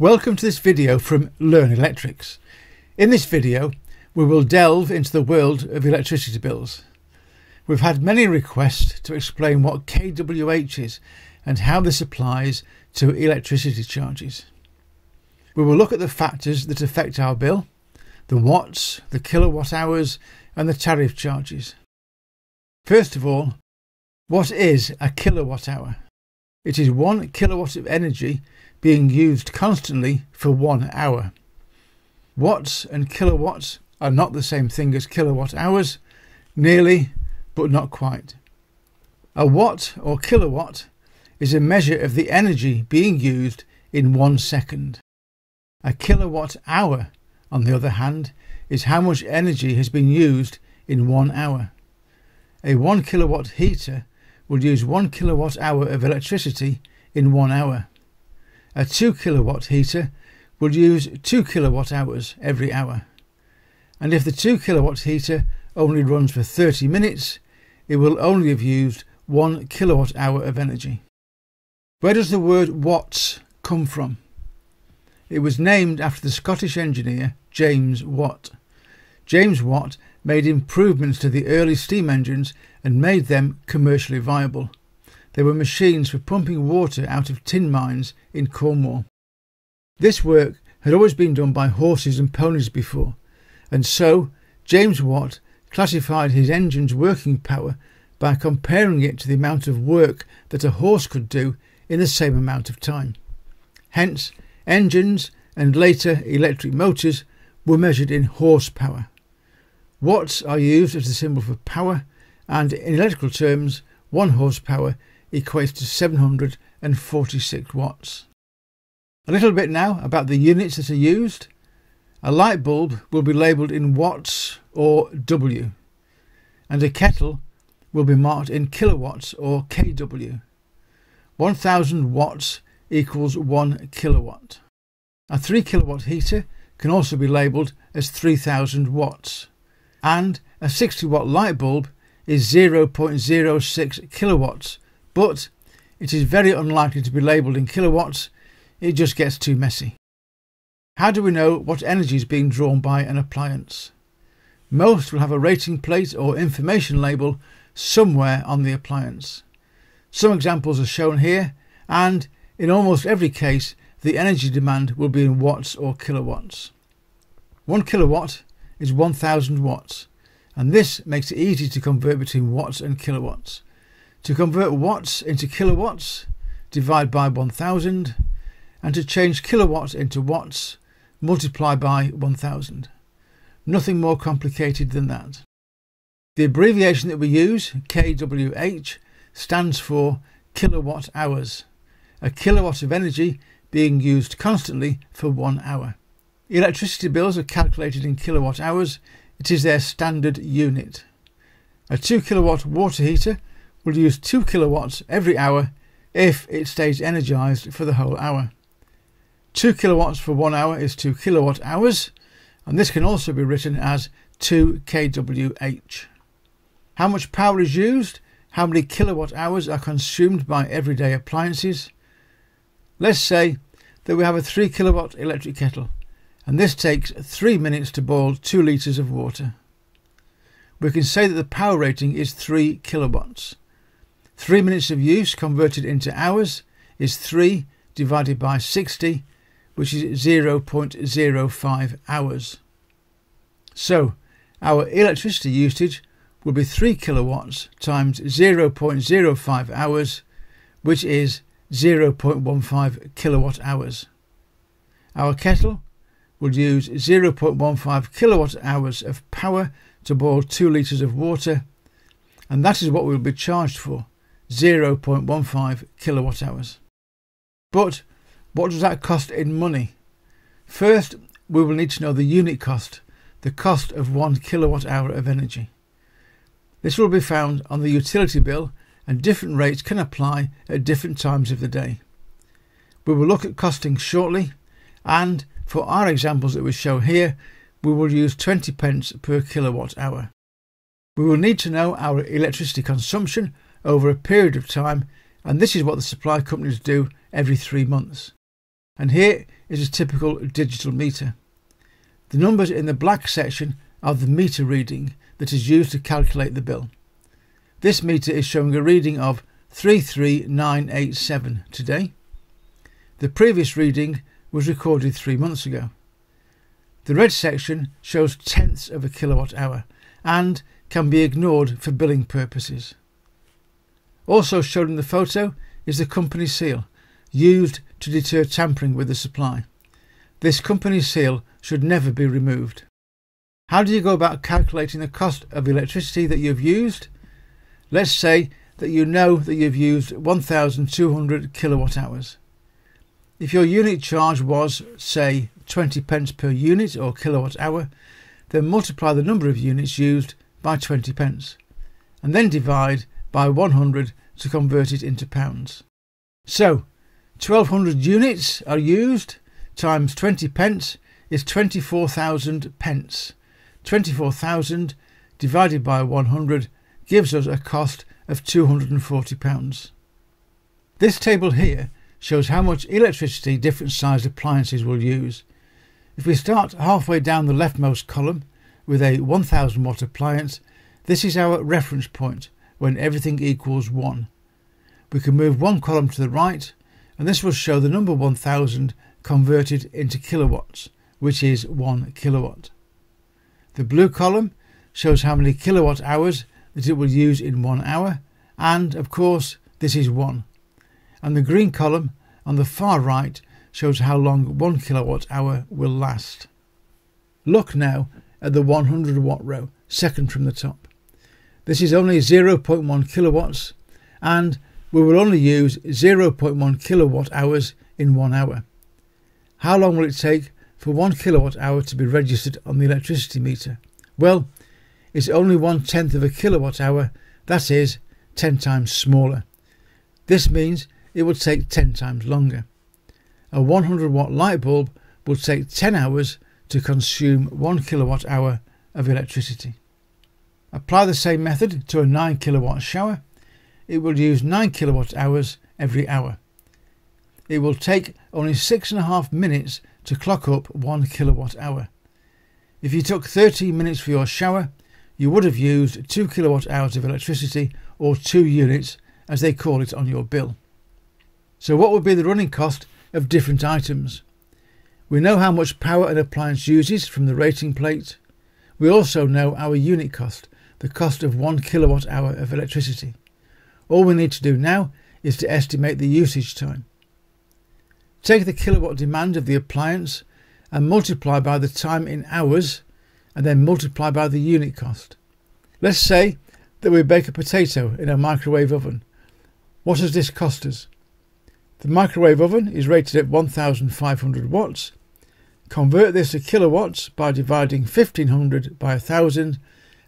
Welcome to this video from Learn Electrics. In this video we will delve into the world of electricity bills. We've had many requests to explain what kWh is and how this applies to electricity charges. We will look at the factors that affect our bill, the watts, the kilowatt hours and the tariff charges. First of all, what is a kilowatt hour? It is one kilowatt of energy being used constantly for one hour. Watts and kilowatts are not the same thing as kilowatt hours, nearly, but not quite. A watt or kilowatt is a measure of the energy being used in one second. A kilowatt hour, on the other hand, is how much energy has been used in one hour. A 1 kilowatt heater would use 1 kilowatt hour of electricity in one hour. A 2 kilowatt heater would use 2 kilowatt hours every hour. And if the 2 kilowatt heater only runs for 30 minutes, it will only have used 1 kilowatt hour of energy. Where does the word watts come from? It was named after the Scottish engineer James Watt. James Watt made improvements to the early steam engines and made them commercially viable. They were machines for pumping water out of tin mines in Cornwall. This work had always been done by horses and ponies before, and so James Watt classified his engine's working power by comparing it to the amount of work that a horse could do in the same amount of time. Hence, engines and later electric motors were measured in horsepower. Watts are used as a symbol for power, and in electrical terms, 1 horsepower equates to 746 watts. A little bit now about the units that are used. A light bulb will be labelled in watts or W, and a kettle will be marked in kilowatts or kW. 1000 watts equals 1 kilowatt. A 3 kilowatt heater can also be labelled as 3000 watts and a 60 watt light bulb is 0.06 kilowatts, but it is very unlikely to be labelled in kilowatts, it just gets too messy. How do we know what energy is being drawn by an appliance? Most will have a rating plate or information label somewhere on the appliance. Some examples are shown here, and in almost every case, the energy demand will be in watts or kilowatts. 1 kilowatt is 1000 watts, and this makes it easy to convert between watts and kilowatts. To convert watts into kilowatts, divide by 1000, and to change kilowatts into watts, multiply by 1000. Nothing more complicated than that. The abbreviation that we use, kWh, stands for kilowatt hours, a kilowatt of energy being used constantly for one hour. Electricity bills are calculated in kilowatt hours. It is their standard unit. A 2 kilowatt water heater will use 2 kilowatts every hour if it stays energized for the whole hour. 2 kilowatts for 1 hour is 2 kilowatt hours, and this can also be written as 2 kWh. How much power is used? How many kilowatt hours are consumed by everyday appliances? Let's say that we have a 3 kilowatt electric kettle and this takes 3 minutes to boil 2 litres of water. We can say that the power rating is 3 kilowatts. 3 minutes of use converted into hours is 3 divided by 60, which is 0.05 hours. So, our electricity usage will be 3 kilowatts times 0.05 hours, which is 0.15 kilowatt hours. Our kettle would use 0.15 kilowatt hours of power to boil 2 litres of water, and that is what we will be charged for 0.15 kilowatt hours. But what does that cost in money? First, we will need to know the unit cost, the cost of 1 kilowatt hour of energy. This will be found on the utility bill, and different rates can apply at different times of the day. We will look at costing shortly, and for our examples that we show here, we will use 20 pence per kilowatt hour. We will need to know our electricity consumption over a period of time, and this is what the supply companies do every three months. And here is a typical digital meter. The numbers in the black section are the meter reading that is used to calculate the bill. This meter is showing a reading of 33987 today. The previous reading was recorded three months ago. The red section shows tenths of a kilowatt hour and can be ignored for billing purposes. Also shown in the photo is the company seal, used to deter tampering with the supply. This company seal should never be removed. How do you go about calculating the cost of electricity that you've used? Let's say that you know that you've used 1200 kilowatt hours. If your unit charge was, say, 20 pence per unit or kilowatt hour, then multiply the number of units used by 20 pence, and then divide by 100 to convert it into pounds. So, 1200 units are used times 20 pence is 24,000 pence. 24,000 divided by 100 gives us a cost of £240. This table here shows how much electricity different sized appliances will use. If we start halfway down the leftmost column with a 1000 watt appliance, this is our reference point when everything equals 1. We can move one column to the right and this will show the number 1000 converted into kilowatts, which is 1 kilowatt. The blue column shows how many kilowatt hours that it will use in one hour, and of course, this is 1. And the green column on the far right shows how long 1 kilowatt hour will last. Look now at the 100 watt row, second from the top. This is only 0.1 kilowatts, and we will only use 0.1 kilowatt hours in one hour. How long will it take for one kilowatt hour to be registered on the electricity meter? Well, it's only one tenth of a kilowatt hour, that is, 10 times smaller. This means it would take 10 times longer. A 100 watt light bulb would take 10 hours to consume 1 kilowatt hour of electricity. Apply the same method to a 9 kilowatt shower it will use 9 kilowatt hours every hour. It will take only six and a half minutes to clock up 1 kilowatt hour. If you took 13 minutes for your shower, you would have used 2 kilowatt hours of electricity or 2 units as they call it on your bill. So what would be the running cost of different items? We know how much power an appliance uses from the rating plate. We also know our unit cost, the cost of 1 kilowatt hour of electricity. All we need to do now is to estimate the usage time. Take the kilowatt demand of the appliance and multiply by the time in hours and then multiply by the unit cost. Let's say that we bake a potato in a microwave oven. What does this cost us? The microwave oven is rated at 1500 watts. Convert this to kilowatts by dividing 1500 by 1000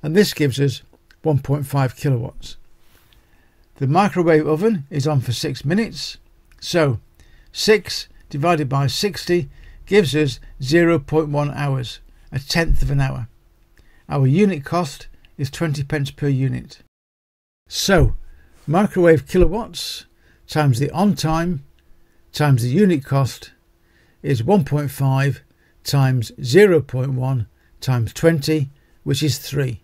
and this gives us 1.5 kilowatts. The microwave oven is on for 6 minutes. So 6 divided by 60 gives us 0.1 hours, a tenth of an hour. Our unit cost is 20 pence per unit. So microwave kilowatts times the on time times the unit cost is 1.5 times 0.1 times 20, which is 3.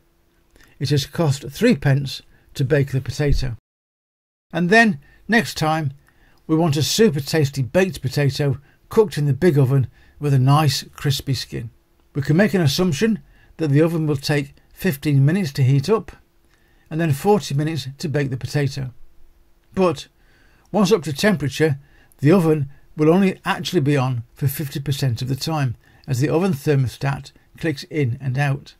It has cost 3 pence to bake the potato. And then, next time, we want a super tasty baked potato cooked in the big oven with a nice crispy skin. We can make an assumption that the oven will take 15 minutes to heat up and then 40 minutes to bake the potato. But once up to temperature, the oven will only actually be on for 50% of the time as the oven thermostat clicks in and out.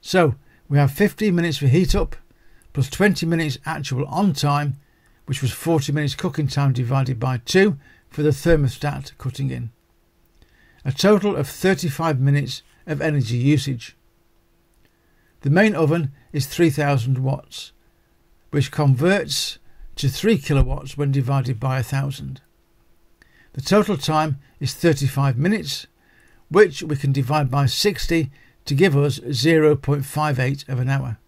So we have 15 minutes for heat up plus 20 minutes actual on time, which was 40 minutes cooking time divided by 2 for the thermostat cutting in. A total of 35 minutes of energy usage. The main oven is 3000 watts, which converts to 3 kilowatts when divided by 1000. The total time is 35 minutes, which we can divide by 60 to give us 0.58 of an hour.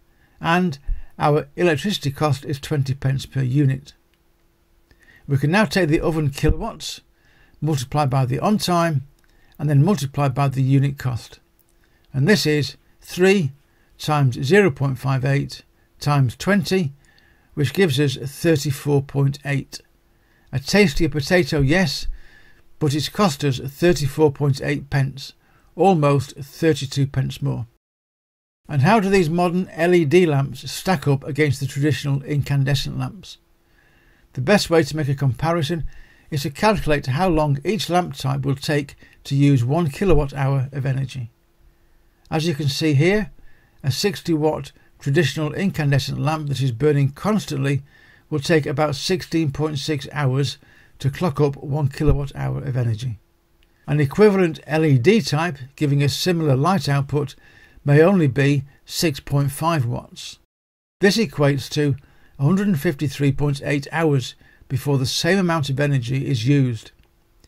And our electricity cost is 20 pence per unit. We can now take the oven kilowatts, multiply by the on time, and then multiply by the unit cost. And this is 3 times 0.58 times 20, which gives us 34.8. A tastier potato, yes, but it's cost us 34.8 pence, almost 32 pence more. And how do these modern LED lamps stack up against the traditional incandescent lamps? The best way to make a comparison is to calculate how long each lamp type will take to use 1 kilowatt hour of energy. As you can see here, a 60 watt traditional incandescent lamp that is burning constantly will take about 16.6 hours to clock up 1 kilowatt hour of energy. An equivalent LED type giving a similar light output may only be 6.5 watts. This equates to 153.8 hours before the same amount of energy is used.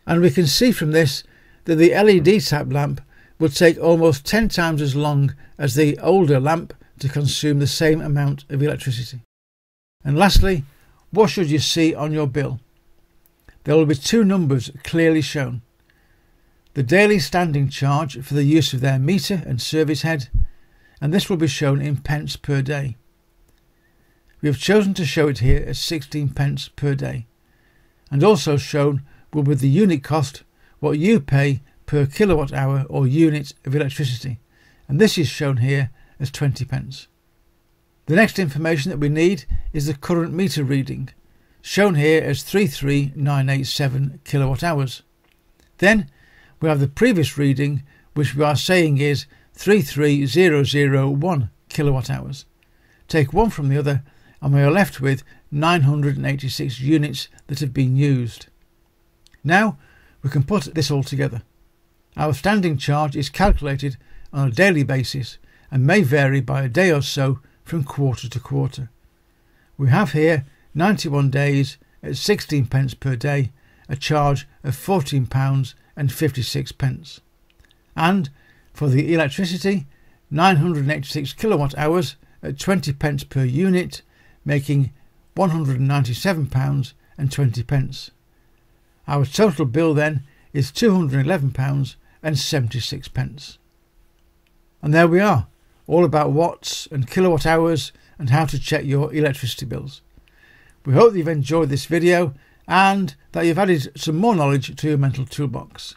And we can see from this that the LED type lamp would take almost 10 times as long as the older lamp to consume the same amount of electricity. And lastly, what should you see on your bill? There will be two numbers clearly shown. The daily standing charge for the use of their meter and service head, and this will be shown in pence per day. We have chosen to show it here as 16 pence per day, and also shown will be the unit cost, what you pay per kilowatt hour or unit of electricity, and this is shown here as 20 pence. The next information that we need is the current meter reading, shown here as 33987 kilowatt hours. Then we have the previous reading, which we are saying is 33001 kilowatt hours. Take one from the other, and we are left with 986 units that have been used. Now we can put this all together. Our standing charge is calculated on a daily basis and may vary by a day or so from quarter to quarter. We have here 91 days at 16 pence per day, a charge of 14 pounds and 56 pence. And for the electricity, 986 kilowatt hours at 20 pence per unit, making 197 pounds and 20 pence. Our total bill then is 211 pounds and 76 pence. And there we are, all about watts and kilowatt hours and how to check your electricity bills. We hope that you've enjoyed this video and that you've added some more knowledge to your mental toolbox.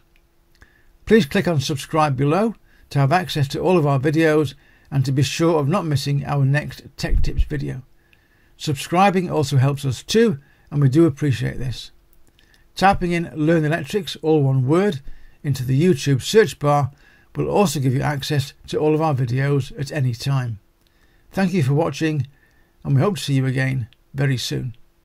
Please click on subscribe below to have access to all of our videos and to be sure of not missing our next Tech Tips video. Subscribing also helps us too and we do appreciate this. Typing in Learn Electrics, all one word, into the YouTube search bar will also give you access to all of our videos at any time. Thank you for watching and we hope to see you again very soon.